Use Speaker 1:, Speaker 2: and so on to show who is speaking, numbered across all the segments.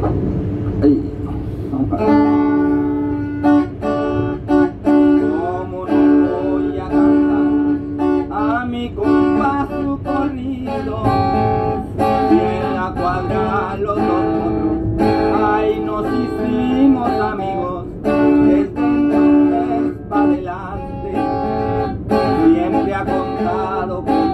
Speaker 1: Como no voy a cantar a mi compa su corrido y en la cuadra los dos por ahí nos hicimos amigos desde adelante siempre ha contado con.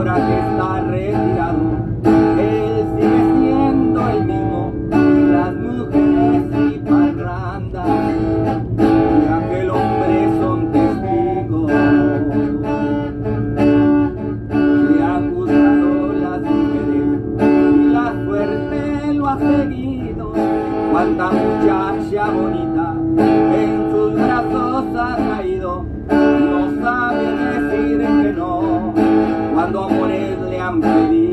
Speaker 1: ahora que está retirado, él sigue siendo el mismo, las mujeres y parrandas, de aquel hombre son testigos, le han gustado las mujeres y la suerte lo ha seguido, cuánta muchacha bonita. Cuando a ponerle hambre